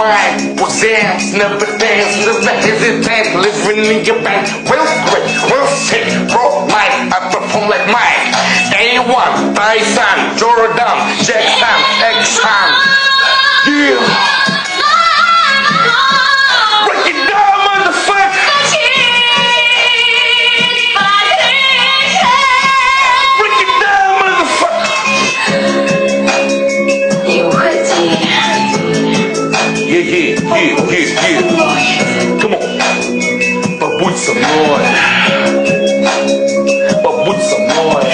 mind was there? never there. The records in time, living in your bank. Real quick, real sick, bro, Mike. I perform like mine. A1, Tyson, Jordan, Jackson, Exxon. Yeah. Get, get. Come on. Побудь со мной. Побудь со мной.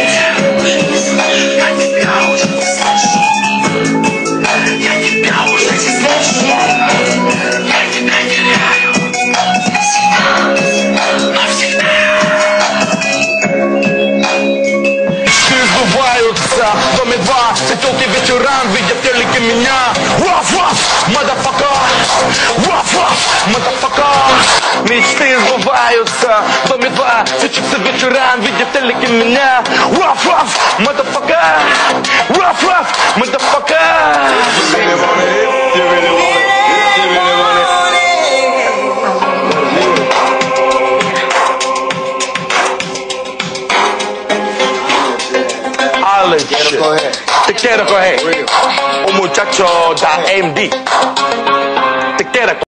Сбываются в доме два Цветет и ветеран, видят телики меня ваф, мадафака Мечты сбываются в доме два Светится вечерам видят телеке меня Ваф, ваф, мадафака Ваф, ваф, мадафака Ale, shit. Te quiero coger. Un muchacho da MD. Te quiero